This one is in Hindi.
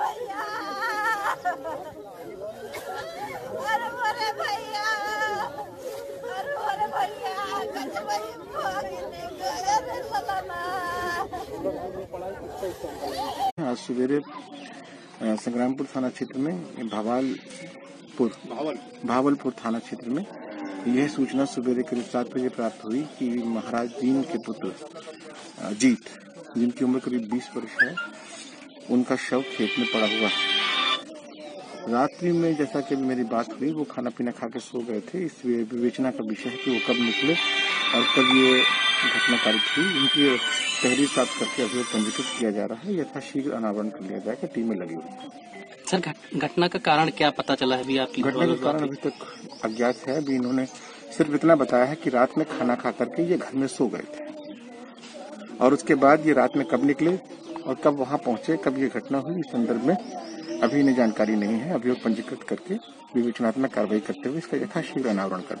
भैया। अरे मोरे भैया। अरे मोरे भैया कच भाई भागने गया सलाना आज सवेरे संग्रामपुर थाना क्षेत्र में भावालपुर भावलपुर थाना क्षेत्र में यह सूचना सवेरे करीब सात बजे प्राप्त हुई कि महाराज दीन के पुत्र जीत जिनकी उम्र करीब 20 वर्ष है उनका शव खेत में पड़ा हुआ है। रात्रि में जैसा कि मेरी बात हुई वो खाना पीना खा के सो गए थे। इस विवेचना का विषय है कि वो कब निकले और कब ये घटना कारित हुई इनकी तहरीर प्राप्त करके अभी पंजीकृत किया जा रहा है। यथाशीघ्र अनावरण कर लिया जाएगा। टीमें लगी हुई सर घटना का कारण क्या पता चला है अभी आपकी घटना का कारण अभी तक अज्ञात है। अभी इन्होंने सिर्फ़ इतना बताया है कि रात में खाना खा करके ये घर में सो गए थे। और उसके बाद ये रात में कब निकले और कब वहाँ पहुँचे, कब ये घटना हुई, इस संदर्भ में अभी इन्हें जानकारी नहीं है। अभियोग पंजीकृत करके विवेचनात्मक कार्रवाई करते हुए इसका यथाशीघ्र अनावरण कर